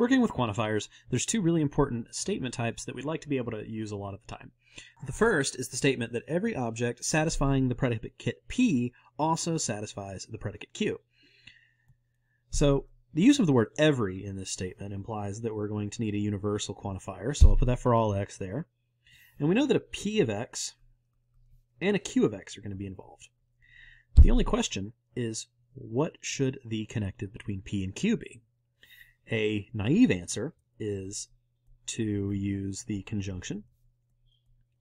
Working with quantifiers, there's two really important statement types that we'd like to be able to use a lot of the time. The first is the statement that every object satisfying the predicate P also satisfies the predicate Q. So the use of the word every in this statement implies that we're going to need a universal quantifier, so I'll put that for all x there. And we know that a p of x and a q of x are going to be involved. The only question is what should the connective between p and q be? A naive answer is to use the conjunction.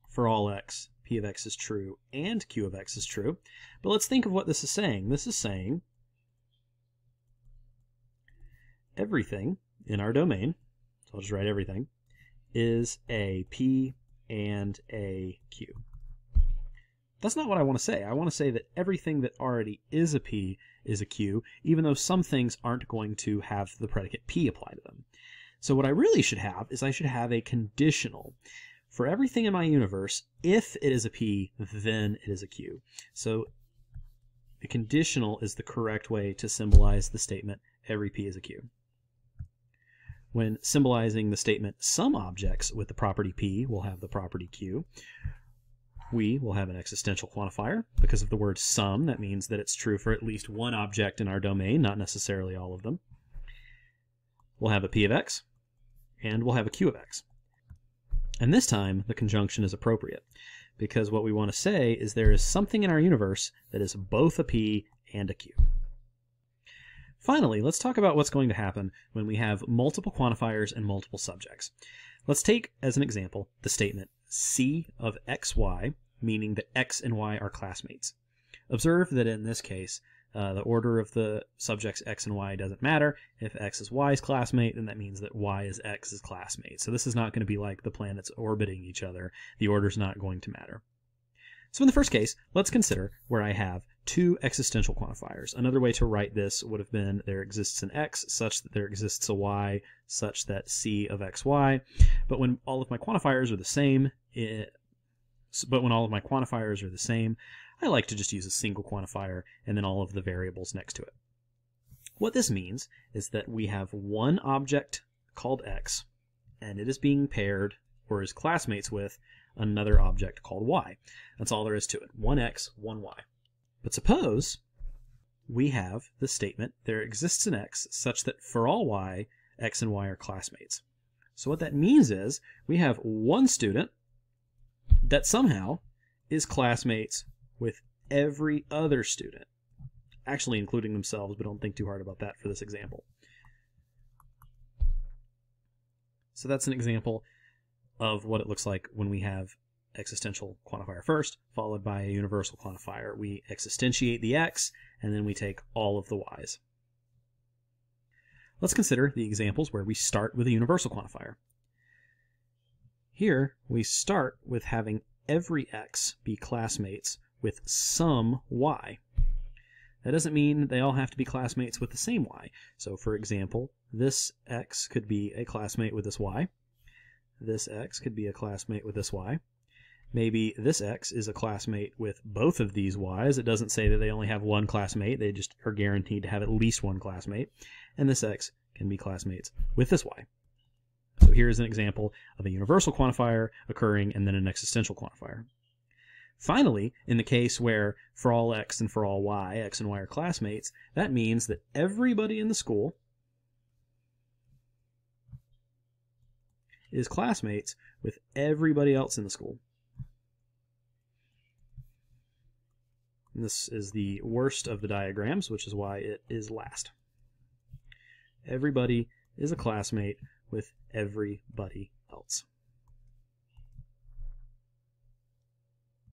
For all x, p of x is true and q of x is true. But let's think of what this is saying. This is saying everything in our domain, so I'll just write everything, is a p and a q. That's not what I want to say. I want to say that everything that already is a P is a Q, even though some things aren't going to have the predicate P apply to them. So what I really should have is I should have a conditional. For everything in my universe, if it is a P, then it is a Q. So the conditional is the correct way to symbolize the statement every P is a Q. When symbolizing the statement some objects with the property P will have the property Q, we will have an existential quantifier. Because of the word some, that means that it's true for at least one object in our domain, not necessarily all of them. We'll have a p of x, and we'll have a q of x. And this time, the conjunction is appropriate, because what we want to say is there is something in our universe that is both a p and a q. Finally, let's talk about what's going to happen when we have multiple quantifiers and multiple subjects. Let's take as an example the statement C of xy, meaning that x and y are classmates. Observe that in this case, uh, the order of the subjects x and y doesn't matter. If x is y's classmate, then that means that y is x's classmate. So this is not going to be like the planets orbiting each other. The order is not going to matter. So in the first case, let's consider where I have two existential quantifiers. Another way to write this would have been there exists an x such that there exists a y such that c of xy. But when all of my quantifiers are the same, eh, it, but when all of my quantifiers are the same, I like to just use a single quantifier and then all of the variables next to it. What this means is that we have one object called x, and it is being paired or is classmates with another object called y. That's all there is to it. One x, one y. But suppose we have the statement there exists an x such that for all y, x and y are classmates. So what that means is we have one student that somehow is classmates with every other student, actually including themselves, but don't think too hard about that for this example. So that's an example of what it looks like when we have existential quantifier first, followed by a universal quantifier. We existentiate the x, and then we take all of the y's. Let's consider the examples where we start with a universal quantifier. Here, we start with having every x be classmates with some y. That doesn't mean they all have to be classmates with the same y. So, for example, this x could be a classmate with this y. This x could be a classmate with this y. Maybe this x is a classmate with both of these y's. It doesn't say that they only have one classmate. They just are guaranteed to have at least one classmate. And this x can be classmates with this y. So here's an example of a universal quantifier occurring and then an existential quantifier. Finally, in the case where for all x and for all y, x and y are classmates, that means that everybody in the school is classmates with everybody else in the school. This is the worst of the diagrams, which is why it is last. Everybody is a classmate with everybody else.